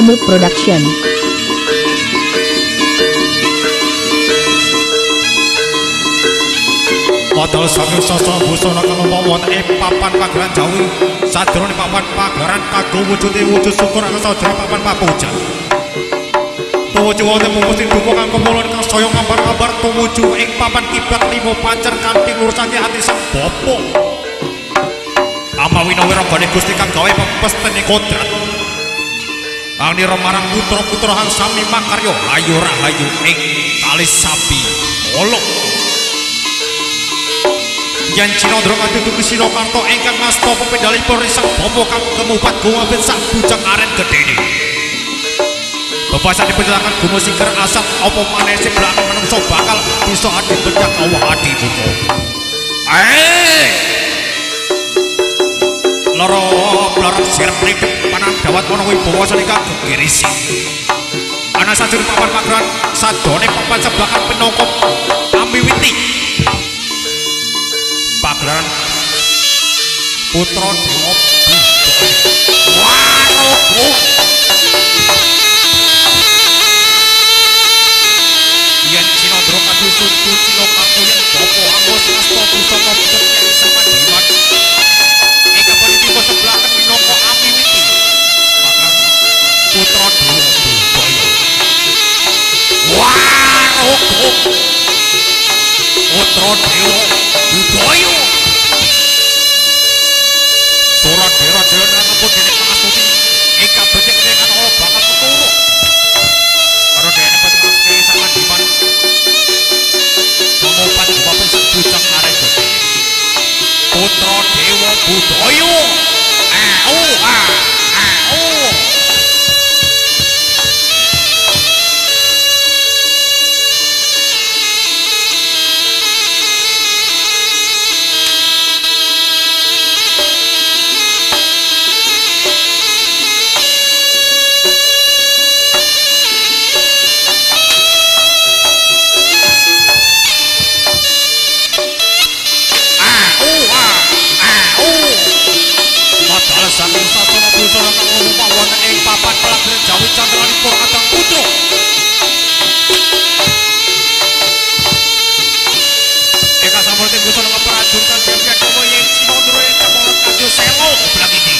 Mumu Production. Modal saking sastra busana kang wonten ing papan pagelaran Jawi sadurunge papan pagelaran kagem wujude wujud syukur ana sadurunge papan papujan. Tumuju wonten pungkusin duka kang kemulon kang saya ngambar-ngambar tumuju ing papan kiblat limo pacer kanthi ngurusake ati sang bapa. Amawina wiragane Gusti kang gawe pepestene kodrat. Anira marang putra-putra hang sami makarya ayu rahayu ing kali sapi. Olok. Yan Cinodro ngatutuki Sinokarto ingkang ngasta pepedalipun risang bomo kang kemupat gumabit sak bujang aren gedene. Bebasan dipenjelakan gunung singker asap apa maneh sing belakang menungso bakal bisa adi becak Allah adi buko. Eh! Loro blorok sirep ribet panang dawat ono wibawa senika gegirisi. Ana sajur papan pagran sadone papan seblakan pinongkop amiwiti. pagelaran Putra Dewa Warogo Yen Cinandra kadusut Cino Karto yen Bopo Anggos Asta Pusaka Putra Budaya Warogo Putra Dewa Budaya Surat dera dera nangkepun dene pangastuti Eka becek dengan Allah bakal keturu Karo dene pati mas kaya sama diman Mengupan gubapan sak bujang arek Putra Dewa Budaya Au, ah, Padahal saking sasana busana kang lumah wonten ing papan pelajaran Jawi Candranipun Kadang Putra. Eka samurti busana keprajur kang dhewe kowe yen Cina ndoro yen camolet kadyo selo belang iki.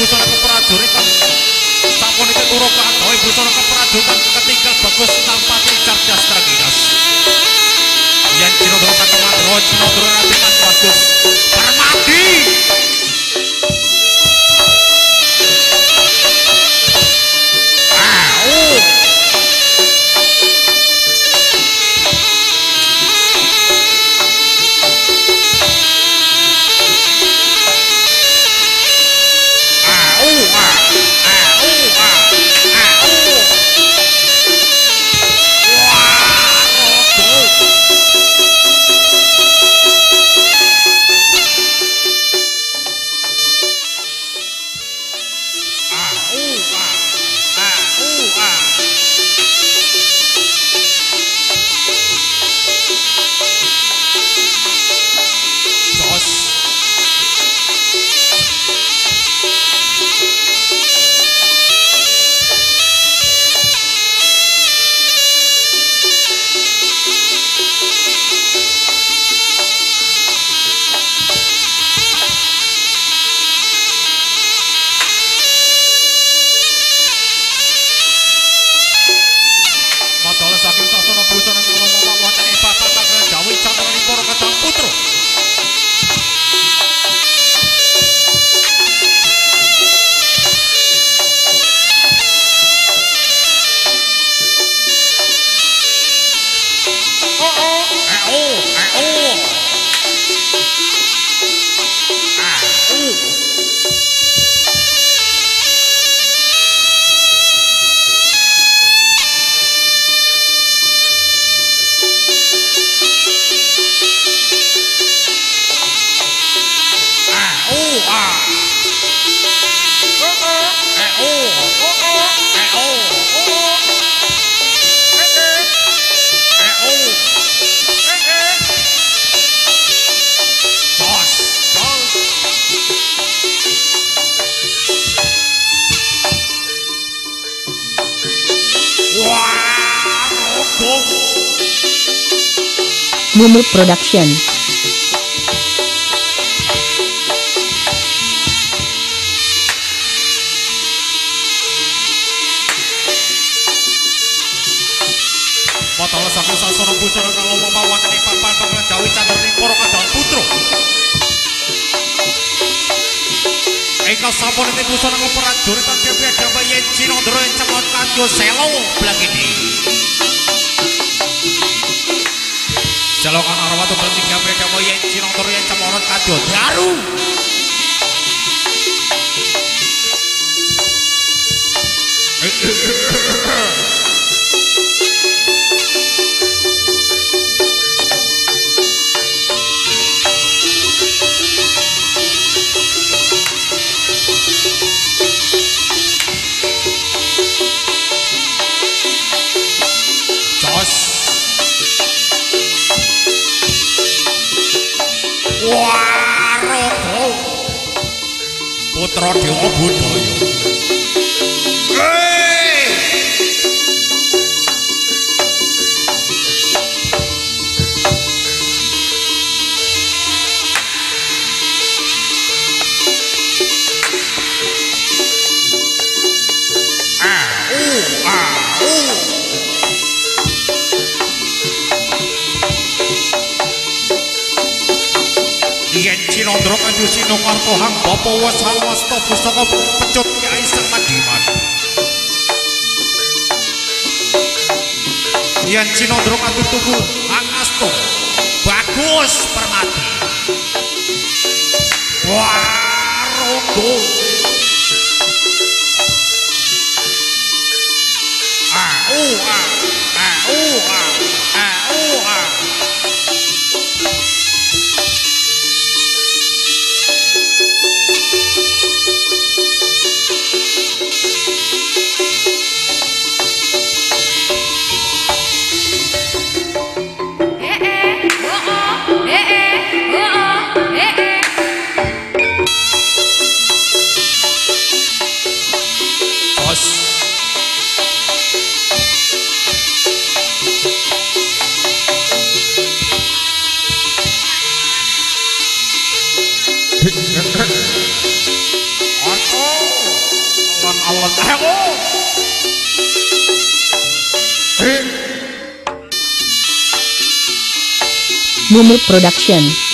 Busana keprajurit kan sapuniki turu kagawe busana keprajurit kan ketinggal bagus nampati cerdas terginas. Yen Cinodro saking Mandra Cinodro rapikan bagus. Permadi. Production. Matala saking sasana busana kang lumampah wonten ing papan papan Jawi candraning para kadang putra. Ingkang sampun ing busana kang prajurit lan dewe damai yen Cinandra ing cemot kadya selo blangene. Jalokan arwah tumpel tiga pekewo yen sinong turu yen cemorot kado daru. Hehehe eh, eh, eh, Putra Dewa Budaya. Yen Cinandra kanjo Sinokarto hang bapa wasawasta pusaka pecut Kyai Samadiman. Yen Cinandra kanjo tuku hang asto bagus permati. Warogo. Ah, uh, ah, ah, uh, ah, Mumu Production.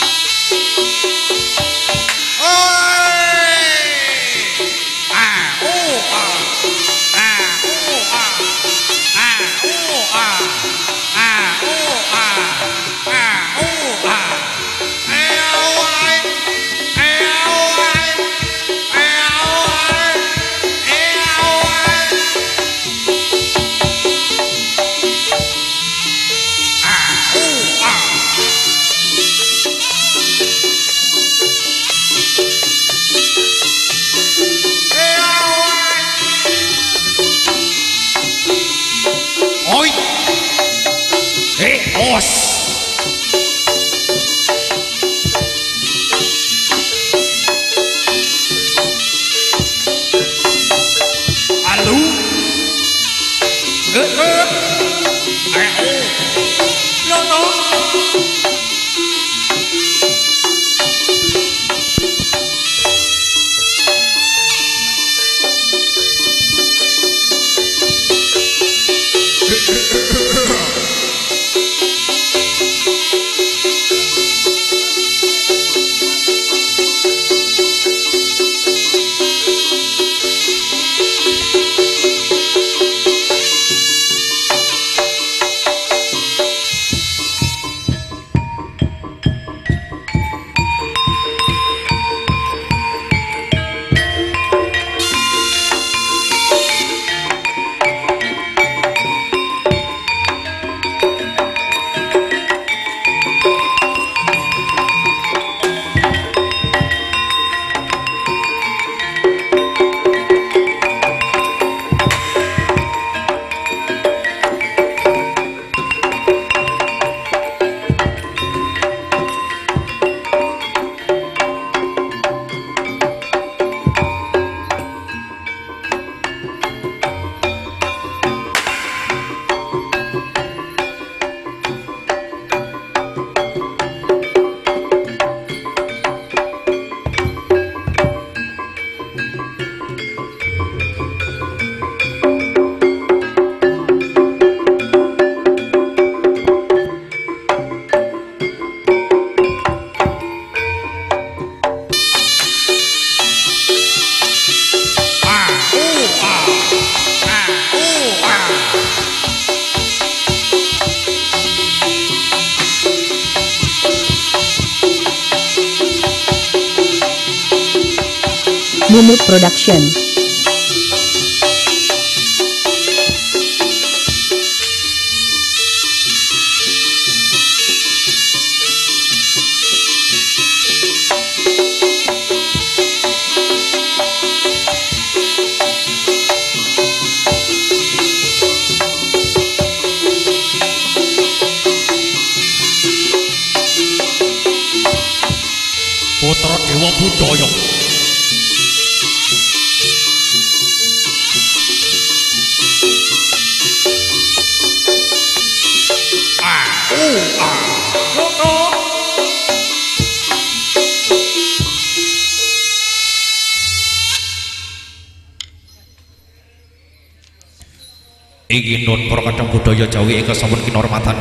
Iki nun para kadang budaya Jawi ingkang sampun kinurmatan.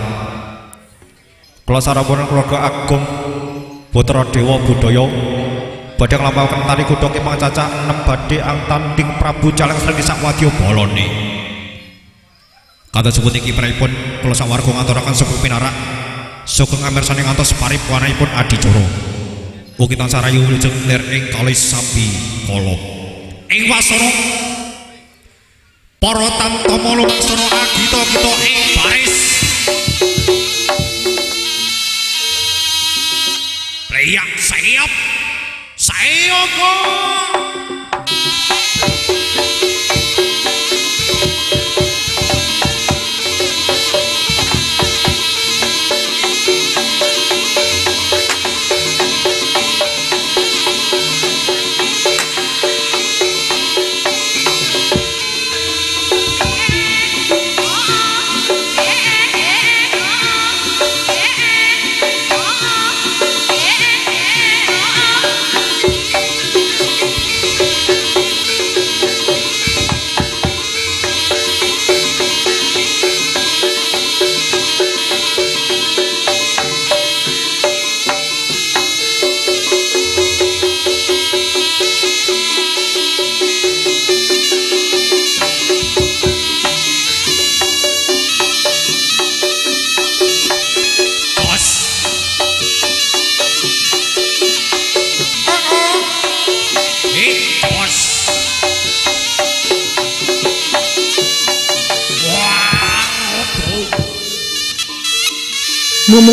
Kula sarampun keluarga agung Putra Dewa Budaya badhe nglampahaken tari kuda kemang cacah enem badhe angtanding Prabu Caleng Sreng Sakwadya Balane. Kata sebut iki pripun kula sawarga ngaturaken suku pinarak sugeng amirsani ngantos paripurwanipun adicara. Ugi tansah rayu wilujeng lir ing kalih sapi kala. Ing wasana para tamtama lumaksana agita kita ing baris. Riyak siap. Sayoga.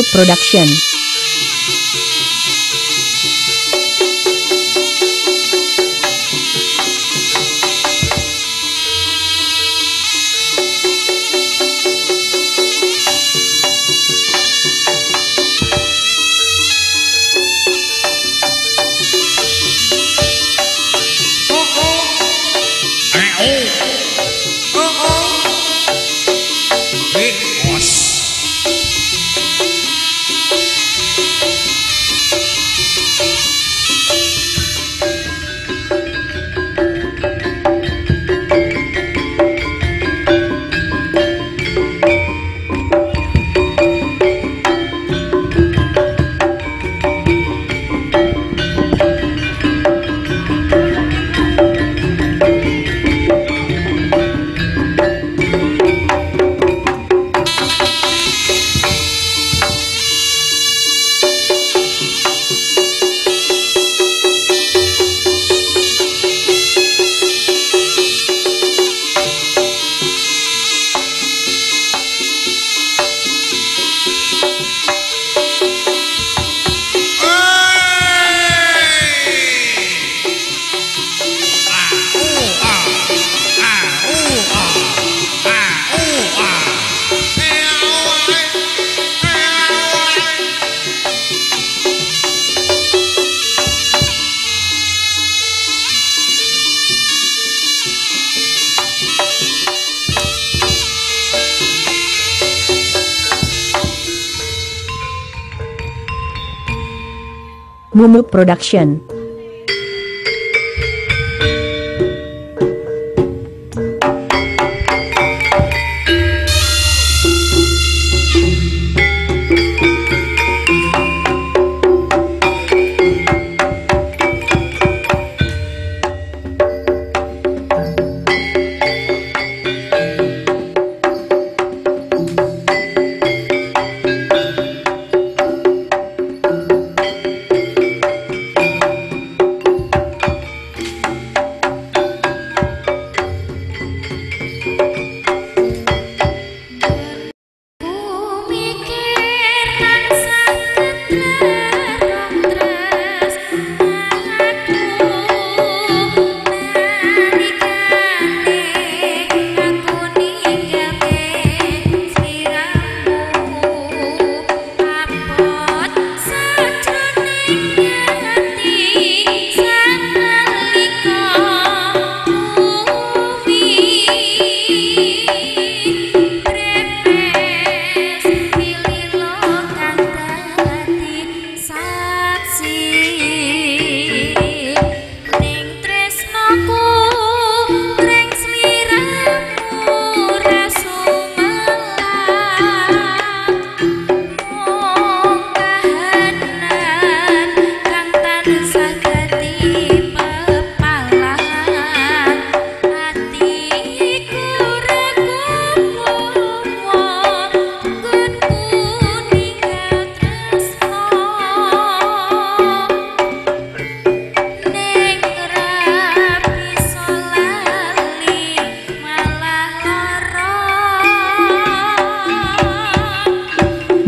Production. Mumu Production.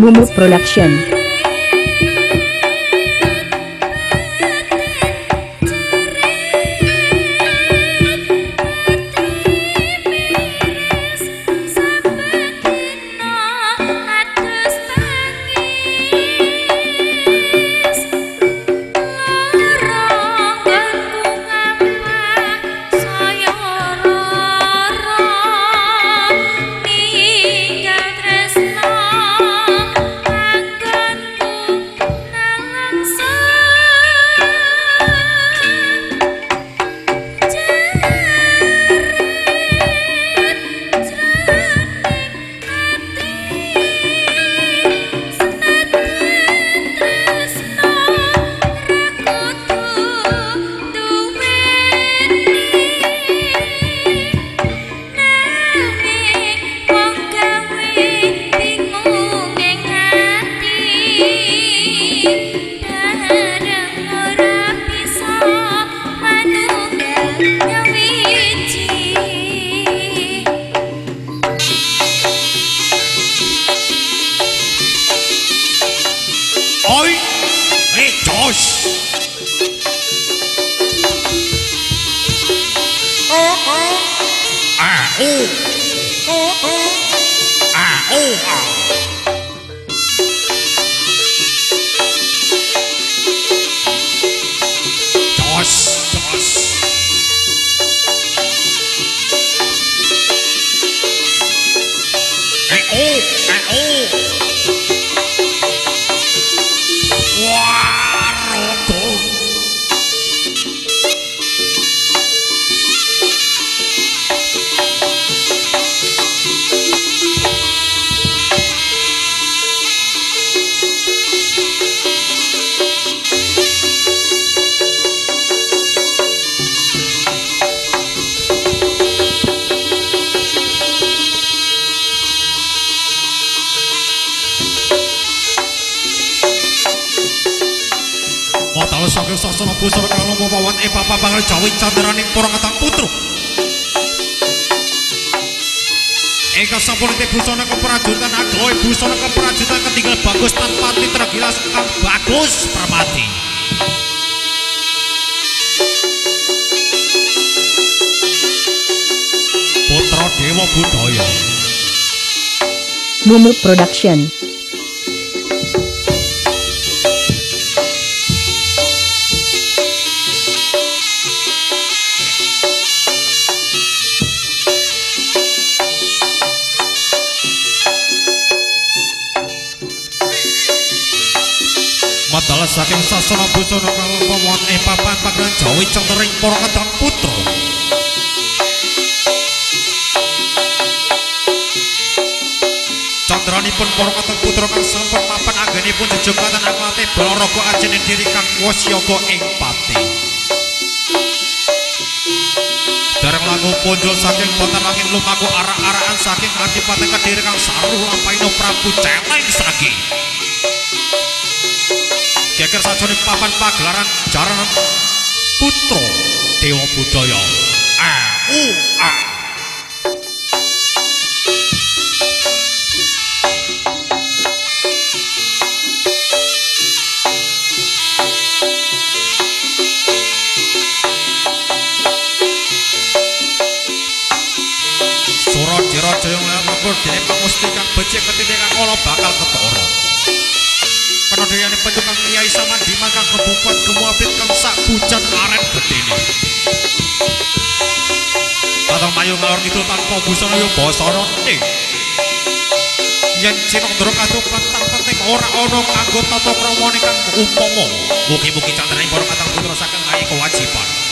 Mumu Production. よし。Jawi candraning para katang putra. Eka sampurite busana keperajutan agoe busana keperajutan ketinggal bagus tanpa tergilas kang bagus permati. Putra Dewa Budaya. Mumu Production. Saking sasana busana kala pawan e papan pagran jawi cengtering para katang putra. Candranipun para katang putra kang sampun mapan anggenipun jejegatan akmate balaraga ajene diri kang wasyaga ing pati. Dereng lagu ponjol saking boten langit lumaku arak-arakan saking adipate kediri kang saruh lampaino Prabu Celeng Sagi. Geger sajane papan pagelaran jaranan putra Dewa Budaya. Ah, uh, ah. Sura jaya nglayat mengkur dene pamusti kang becik ketine kang kala bakal ketara. Penodayane pentukang Kiai Samandiman kang kebukuan gemuapit kang sak bujan aren gedene. Tatang mayu ngalor ngidul tanpa busana yo basana ning. Yen Cinandra katukan tang penting ora ana kanggo tata kramane kang umpama. Mugi-mugi candraning para katang putra saking ngayi kewajiban.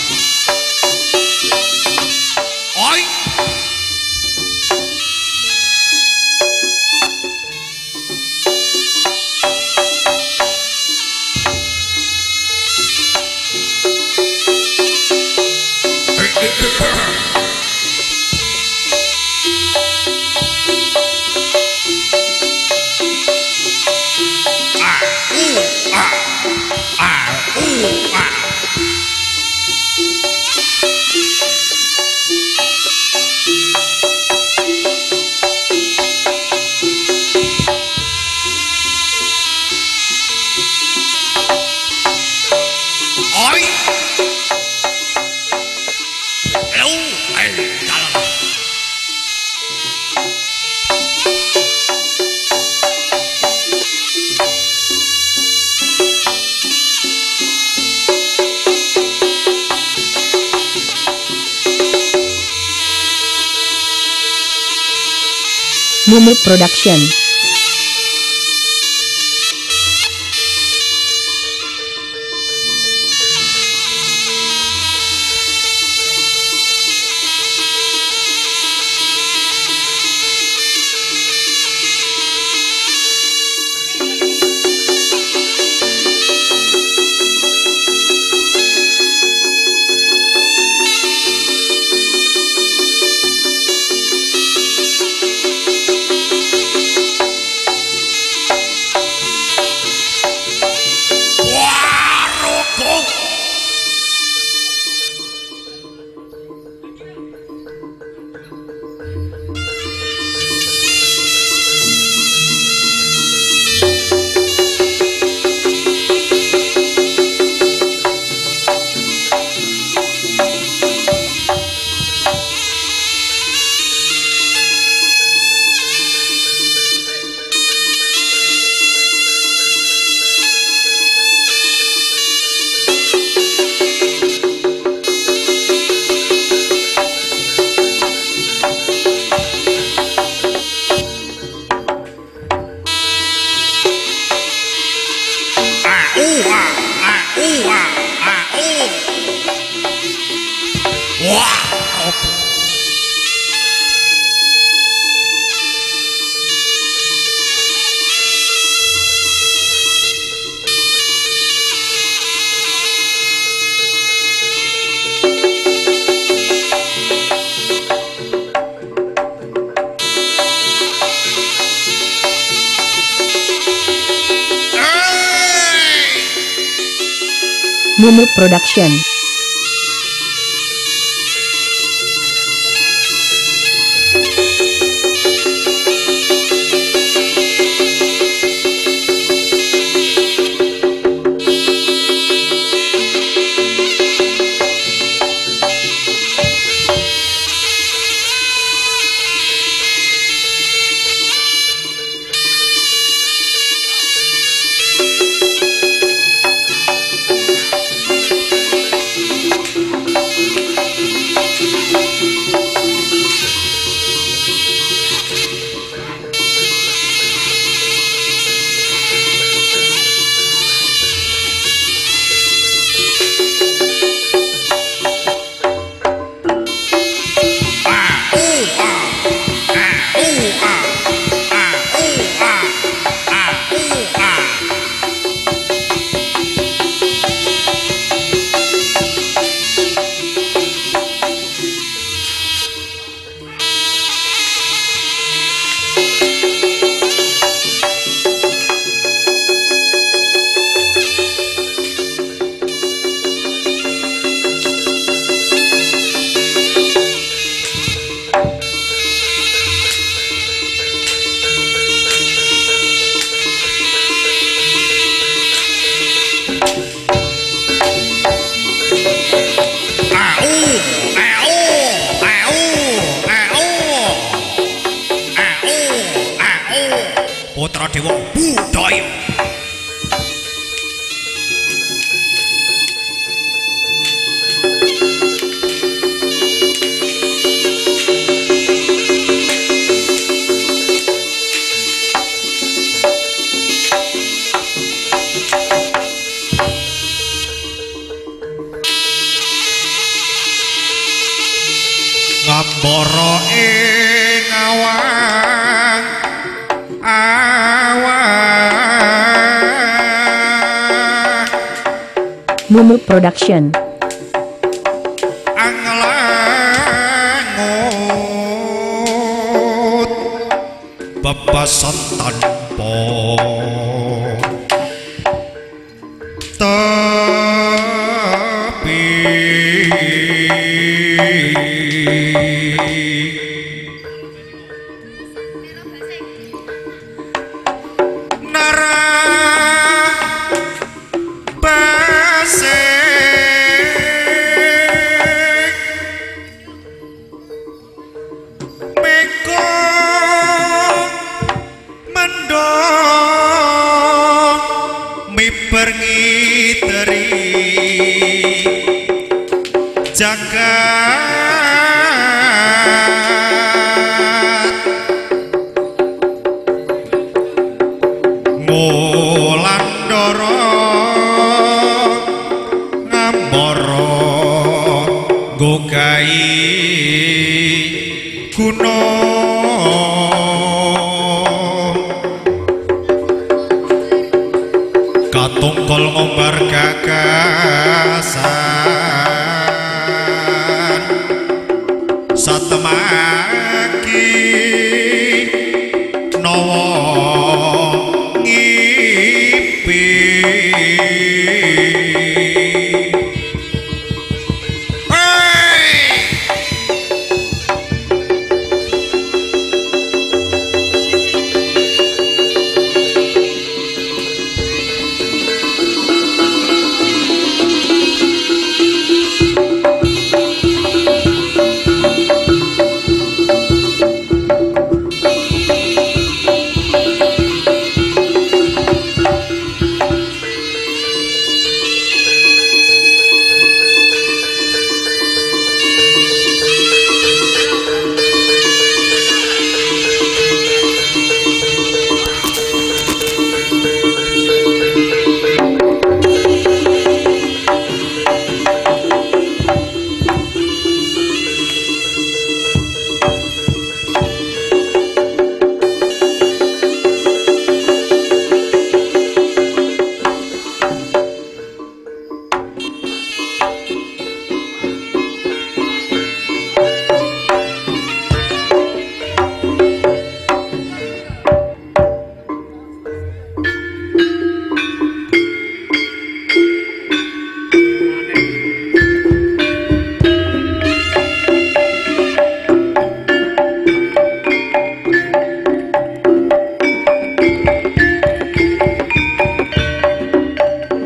Mumu Production. Wow. Mumu Production Production. Anglangut bebasan tanpa ter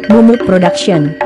Mumu Production.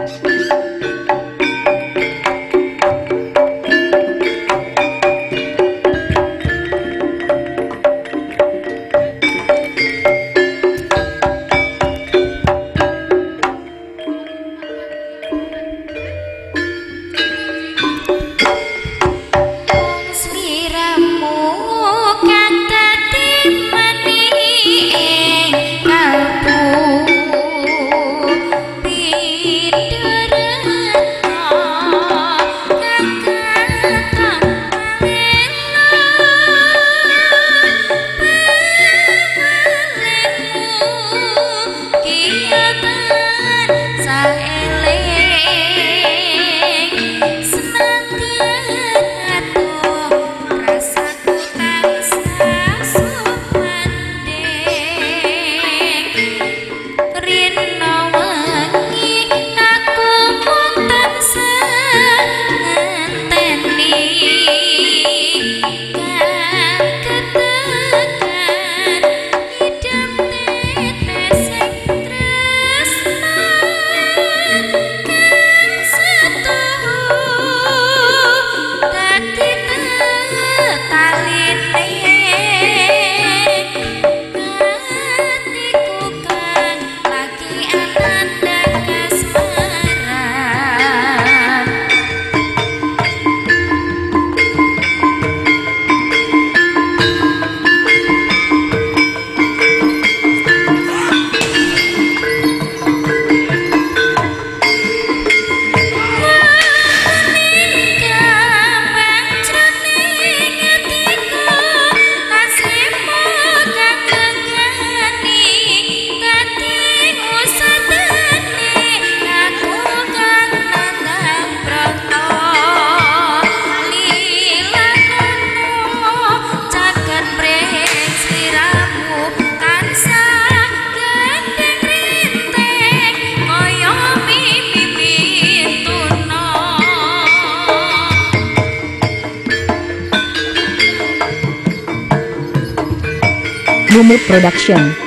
Production.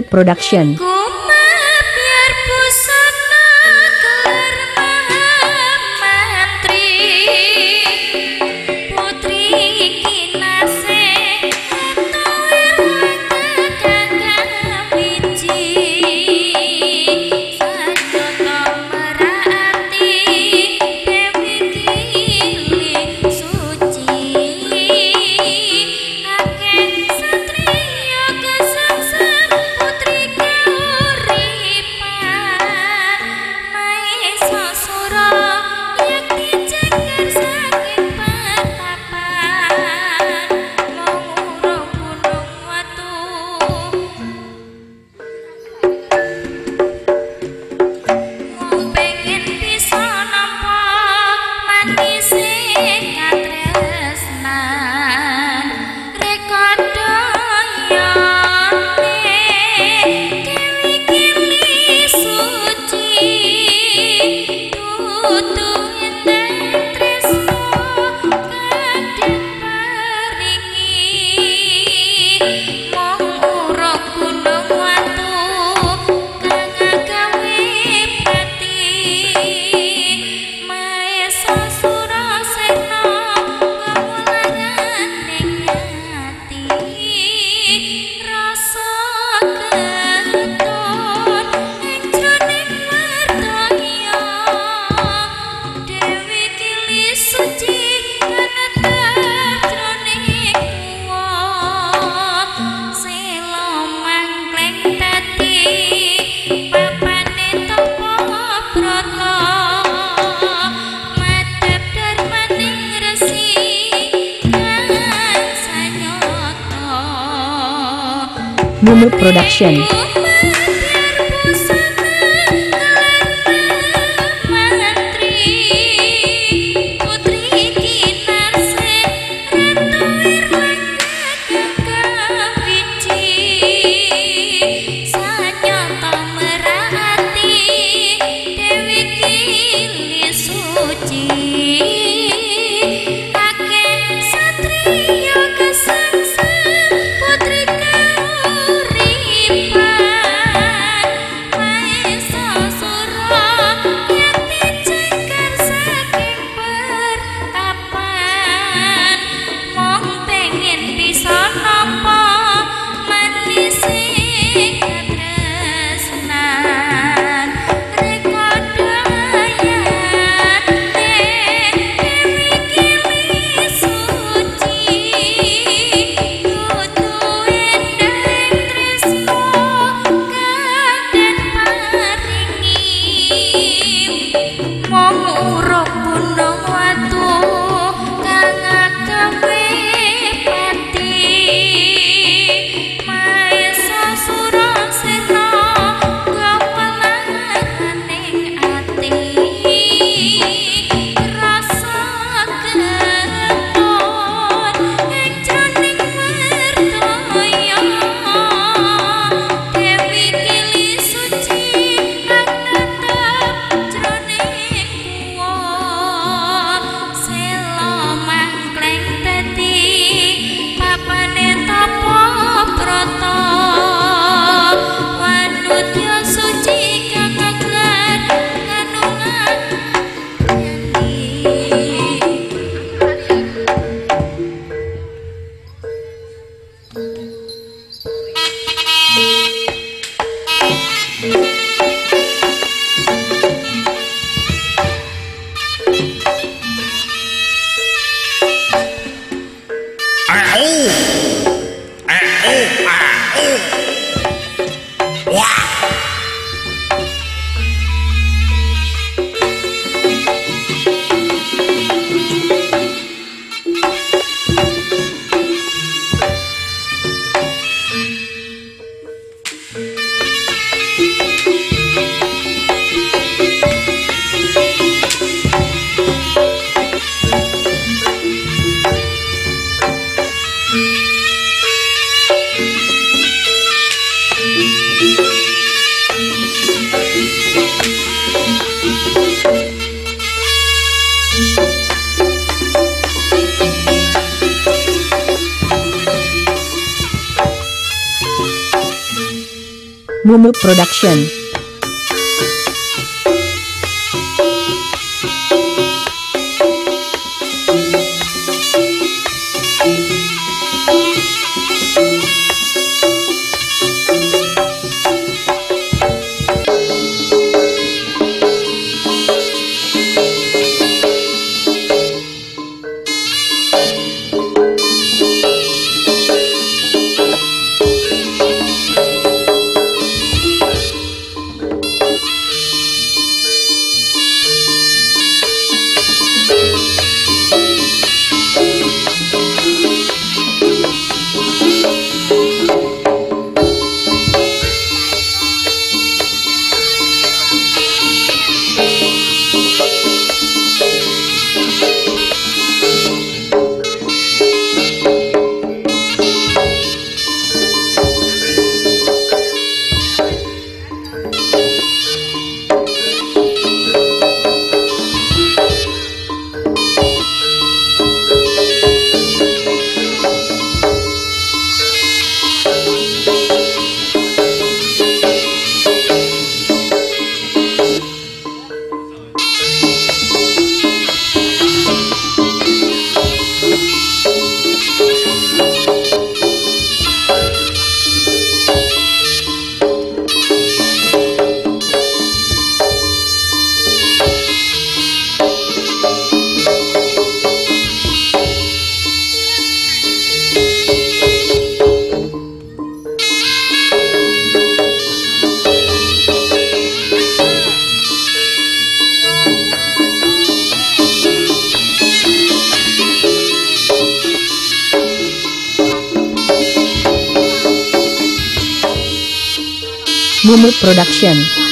Production. Mumu Production. Production.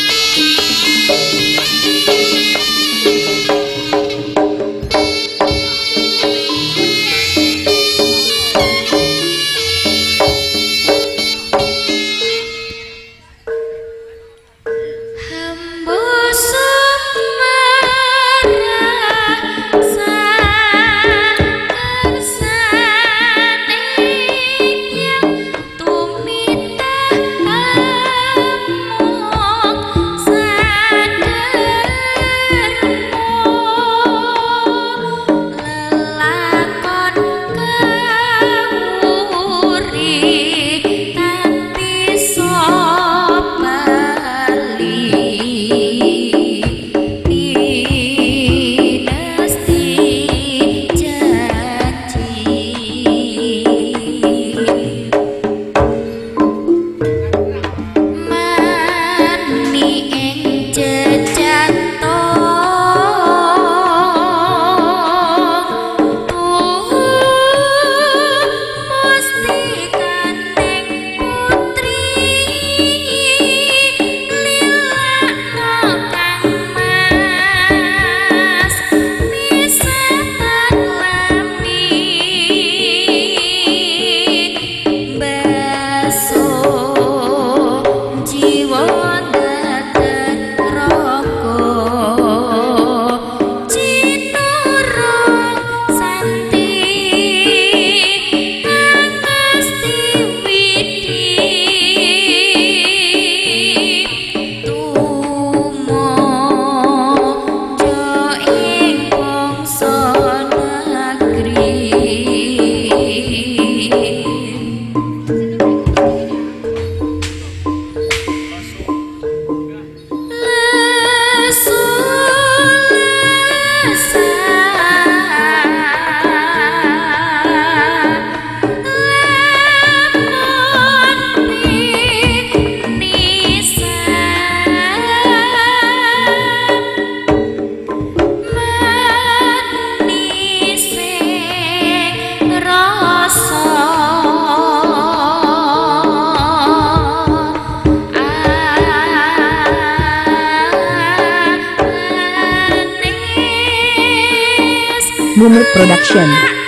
Mumu Production.